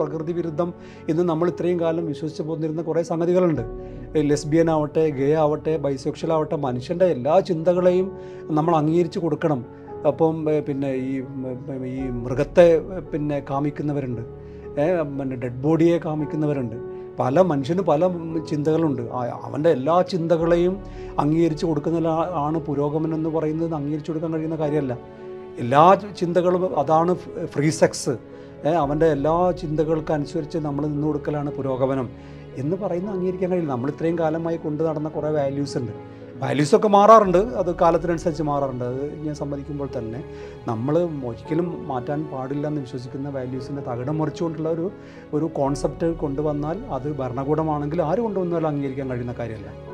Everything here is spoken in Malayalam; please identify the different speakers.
Speaker 1: പ്രകൃതി വിരുദ്ധം എന്ന് നമ്മൾ ഇത്രയും കാലം വിശ്വസിച്ച് പോന്നിരുന്ന കുറേ സംഗതികളുണ്ട്. ലെസ്ബിയൻ ആവട്ടെ ഗേ ആവട്ടെ ബൈസെക്ഷൽ ആവട്ടെ മനുഷ്യന്റെ എല്ലാ ചിന്തകളെയും നമ്മൾ അംഗീകരിച്ച് കൊടുക്കണം. അപ്പം പിന്നെ ഈ ഈ മൃഗത്തെ പിന്നെ കാമിക്കുന്നവരുണ്ട്. പിന്നെ ഡെഡ് ബോഡിയെ കാമിക്കുന്നവരുണ്ട്. പല മനുഷ്യന് പല ചിന്തകളുണ്ട്. അവന്റെ എല്ലാ ചിന്തകളെയും അംഗീകരിച്ച് കൊടുക്കുന്ന ആണ് പുരോഗമനം എന്ന് പറയുന്നത് അംഗീകരിച്ച് കൊടുക്കാൻ കഴിയുന്ന കാര്യമല്ല. എല്ലാ ചിന്തകളും അതാണ് ഫ്രീ സെക്സ്. അവന്റെ എല്ലാ ചിന്തകൾക്കനുസരിച്ച് നമ്മൾ നിന്ന് കൊടുക്കലാണ് പുരോഗമനം. എന്ന് പറയുന്ന അംഗീകരിക്കാൻ കഴിയില്ല. നമ്മൾ ഇത്രയും കാലമായി കൊണ്ടു നടന്ന കുറേ വാല്യൂസ് ഉണ്ട്. വാല്യൂസൊക്കെ മാറാറുണ്ട്. അത് കാലത്തിനനുസരിച്ച് മാറാറുണ്ട്. അത് ഞാൻ സമ്മതിക്കുമ്പോൾ തന്നെ നമ്മൾ ഒരിക്കലും മാറ്റാൻ പാടില്ല എന്ന് വിശ്വസിക്കുന്ന വാല്യൂസിനെ തകിടം മറിച്ചുകൊണ്ടുള്ള ഒരു ഒരു കോൺസെപ്റ്റ് കൊണ്ടുവന്നാൽ അത് ഭരണകൂടമാണെങ്കിൽ ആരും കൊണ്ടുവന്നാലും അംഗീകരിക്കാൻ കഴിയുന്ന കാര്യമല്ല.